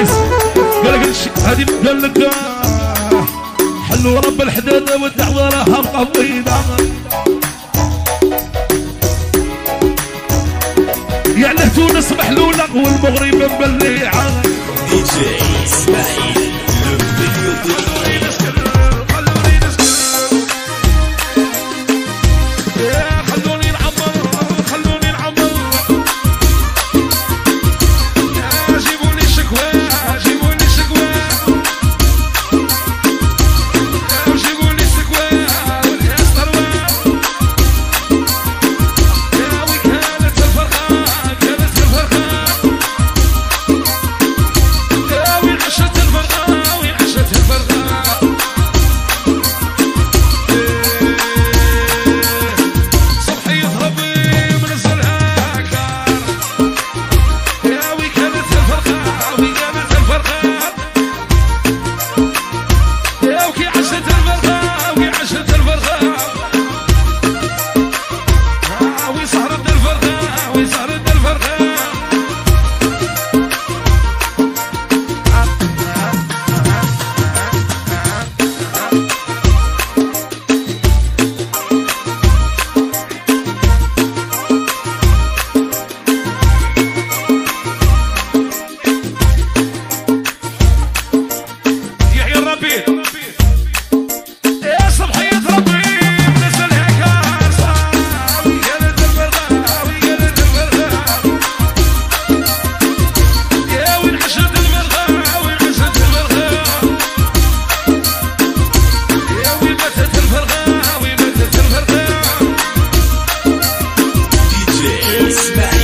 العيس قال لك هذه قال لك آه، حلو رب الحداده والدعوة راها مقضينا. يعني تونس محلوله والمغرب مبليعة. دي جي اسماعيل smack.